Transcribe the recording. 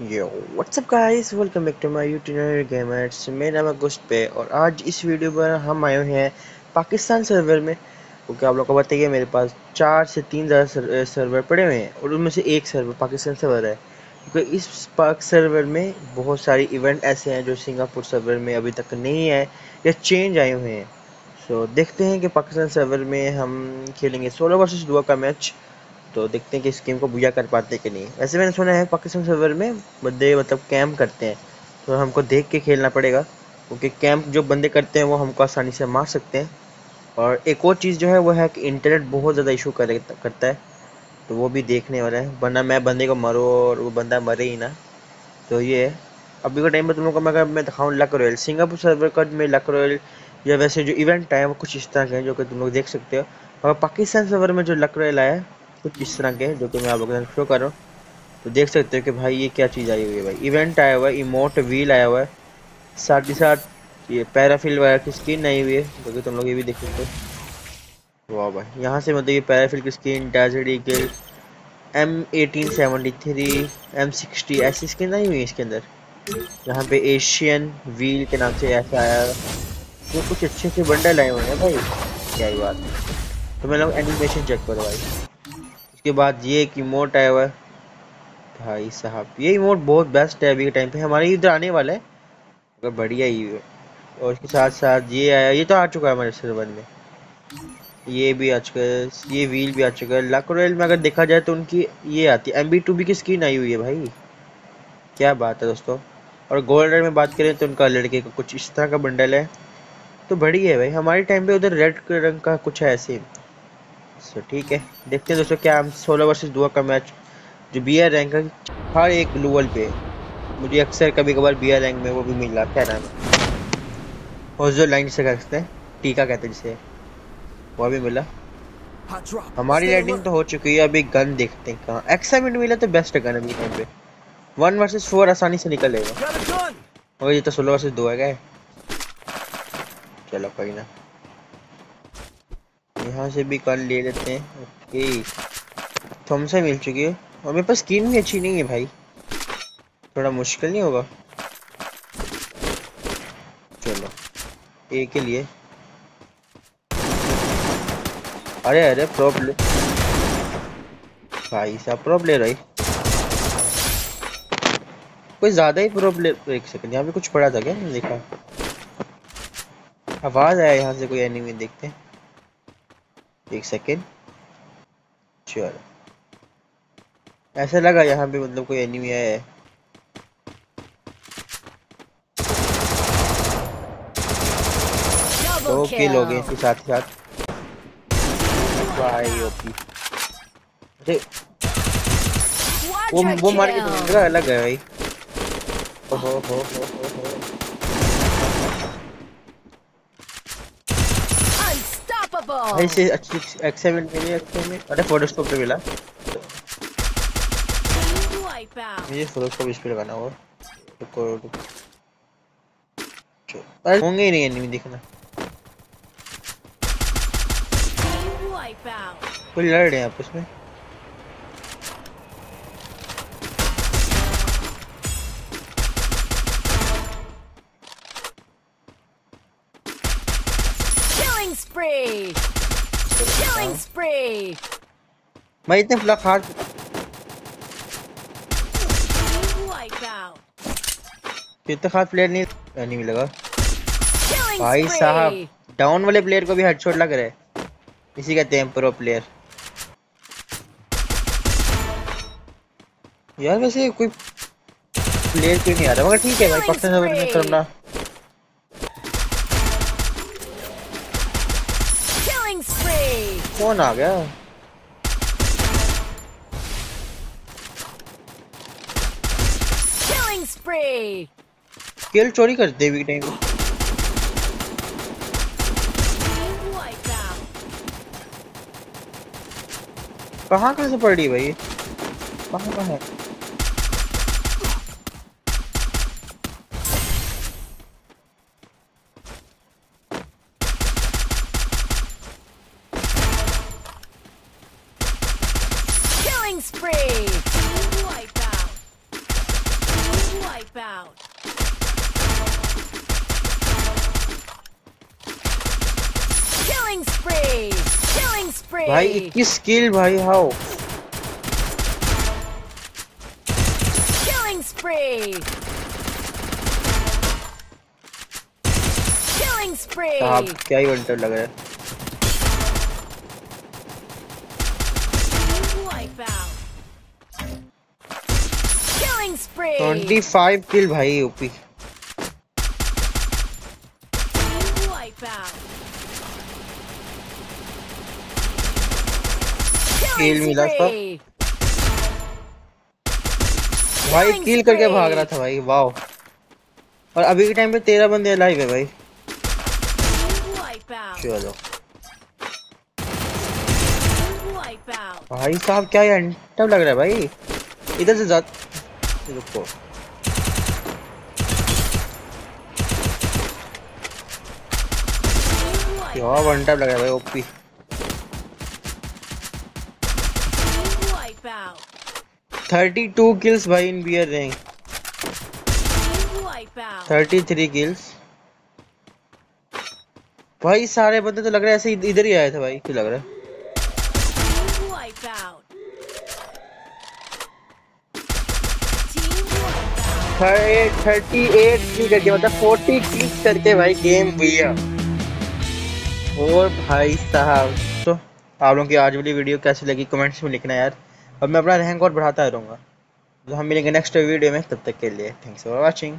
Yo what's up guys welcome back to my YouTube gamers मेरा नाम गुस्ट पे और आज इस वीडियो पर हम आए हुए हैं पाकिस्तान सर्वर में। क्योंकि आप लोग को बताइए मेरे पास चार से तीन ज़्यादा सर्वर पड़े हुए हैं, और उनमें से एक सर्वर पाकिस्तान सर्वर है। क्योंकि इस पाक सर्वर में बहुत सारी इवेंट ऐसे हैं जो सिंगापुर सर्वर में अभी तक नहीं है या चेंज आए हुए हैं। सो देखते हैं कि पाकिस्तान सर्वर में हम खेलेंगे। सोलह वर्सेस दुआ का मैच तो देखते हैं कि इस गेम को बुझा कर पाते कि नहीं। वैसे मैंने सुना है पाकिस्तान सर्वर में बंदे मतलब कैंप करते हैं तो हमको देख के खेलना पड़ेगा, क्योंकि कैंप जो बंदे करते हैं वो हमको आसानी से मार सकते हैं। और एक और चीज़ जो है, वो है कि इंटरनेट बहुत ज़्यादा इशू करे, करता है तो वो भी देखने वाला है। वरना मैं बंदे को मरो और वो बंदा मरे ही ना। तो ये है। अभी के टाइम में तुम लोग को मैं मैं दिखाऊँ लक रॉयल सिंगापुर सर्वर का में लक रॉयल या वैसे जो इवेंट आए वो कुछ इस तरह के हैं, जो कि तुम लोग देख सकते हो। और पाकिस्तान सर्वर में जो लक रॉयल आया कुछ इस तरह के जो कि मैं आप लोगों साथ शो कर रहा हूँ। तो देख सकते हो कि भाई ये क्या चीज़ आई हुई है भाई। इवेंट आया हुआ है इमोट व्हील आया हुआ है। साथ ही साथ ये पैराफिल वगैरह की स्किन आई हुई है, जो कि तुम लोग ये भी देख सकते हो। वाह भाई, यहाँ से मतलब ये पैराफिल की skin desert eagle M eighteen seventy three M sixty ऐसी स्किन आई हुई है इसके अंदर। यहाँ पे एशियन व्हील के नाम से ऐसा आया तो कुछ अच्छे अच्छे बंडल आए हुए हैं भाई। क्या ही बात। तो मैं लोग एनिमेशन चेक करो भाई। उसके बाद ये एक इमोट आया हुआ है भाई साहब ये इमोट बहुत बेस्ट है अभी के टाइम पे। हमारे इधर आने वाला है। अगर बढ़िया ही है। और उसके साथ साथ ये आया, ये तो आ चुका है हमारे सर्वर में। ये भी आ चुका है, ये व्हील भी आ चुका है। लक रॉयल में अगर देखा जाए तो उनकी ये आती है। एम बी टू बी की स्किन आई हुई है भाई। क्या बात है दोस्तों। और गोल्ड में बात करें तो उनका लड़के का कुछ इस तरह का बंडल है। तो बढ़िया है भाई। हमारे टाइम पे उधर रेड रंग का कुछ है ऐसे सो ठीक है। देखते हैं दोस्तों क्या हम सोलह वर्सेस दुआ का मैच जो बी आर रैंक है हर एक ग्लूवल पे मुझे अक्सर कभी कभार बी आर रैंक में वो भी मिल क्या नाम है? और जो लाइन से कहते हैं टीका कहते हैं जिसे वो भी मिला। हमारी लैंडिंग तो हो चुकी है अभी गन देखते हैं कहाँ। एक्साइटमेंट मिला तो बेस्ट गन अभी टाइम पे। वन वर्सेस फोर आसानी से निकलेगा। और ये तो सोलह वर्सेस दो है गए। चलो कोई ना। यहाँ से भी कल ले लेते हैं। ओके। थम्स मिल चुकी है। और मेरे पास स्किन भी अच्छी नहीं है भाई। थोड़ा मुश्किल नहीं होगा। चलो। ए के लिए। अरे अरे प्रॉब्लम भाई साहब प्रॉब्लम भाई कोई ज़्यादा ही प्रॉब्लम एक सेकंड यहाँ पे कुछ पड़ा था क्या? देखा। आवाज़ आया यहाँ से, कोई एनिमी देखते हैं। एक सेकेंड चलो। ऐसा लगा यहाँ पे मतलब कोई एनिमी आया है। दो किल हो गए इसके साथ ही साथ। भाई ओपी अरे वो वो मार के तो अलग है भाई। ओहो हो हो हो हो। भाई से अच्छी एक्सेलेंट मिली में। अरे फोटोस्कोप पे मिला। ये फोटोस्कोप इस पे लगाना होगा रुको रुको। अरे, होंगे ही नहीं एनिमी दिखना। कोई लड़ रहे हैं आपस में? भाई इतने फ्लक हार्ट इतने खास प्लेयर नहीं नहीं मिलेगा। भाई साहब डाउन वाले प्लेयर को भी हेडशॉट लग रहा इसी कहते हैं प्रो प्लेयर यार वैसे कोई प्लेयर क्यों नहीं आ रहा? मगर ठीक है भाई पक्का करना। कौन आ गया? किल चोरी करते भी टाइम कहाँ कहाँ से पड़ रही भाई? कहाँ कहाँ है? Wipe out. Killing spree. Killing spree. भाई 21 किल भाई how Killing spree. Killing spree. साहब क्या ही वंटर लग रहा है Spree. 25 किल भाई ओपी Killing मिला spree. भाई किल करके भाग रहा था भाई वाओ और अभी के टाइम पे तेरह बंदे लाइव है भाई चलो भाई साहब क्या ये लग रहा है भाई इधर से जा रुको क्या वन टाइम लग रहा है भाई ओपी out. 32 किल्स भाई इन बियर रैंक out. 33 किल्स भाई सारे बंदे तो लग रहा है ऐसे इधर ही आए थे भाई क्यों लग रहा है? थर्टी एट की करके मतलब फोर्टी क्लिक करके भाई गेम भैया। और भाई साहब तो आप लोगों की आज वाली वीडियो कैसी लगी कमेंट्स में लिखना यार। अब मैं अपना रैंक और बढ़ाता रहूँगा। तो हम मिलेंगे नेक्स्ट वीडियो में, तब तक के लिए थैंक्स फॉर वॉचिंग